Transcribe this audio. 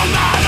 will not